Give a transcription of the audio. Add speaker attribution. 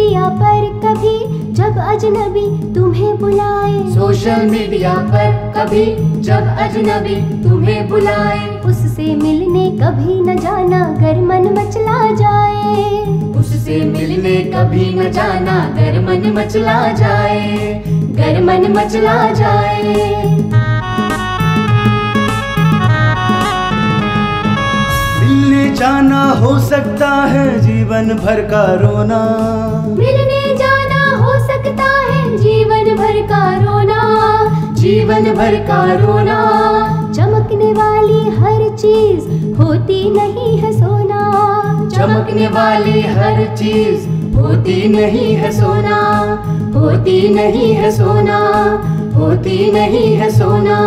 Speaker 1: Social media पर कभी जब अजनबी तुम्हें बुलाए।
Speaker 2: सोशल मीडिया पर कभी जब अजनबी तुम्हें बुलाए।
Speaker 1: उससे मिलने कभी न जाना गर मन मचला जाए।
Speaker 2: उससे मिलने कभी न जाना गर मन मचला जाए। गर मन मचला जाए।
Speaker 1: जाना हो सकता है जीवन भर का रोना।
Speaker 2: जीवन भर का रोना।
Speaker 1: चमकने वाली हर चीज़ होती नहीं है सोना।
Speaker 2: चमकने वाली हर चीज़ होती नहीं है सोना। होती नहीं है सोना। होती नहीं है सोना।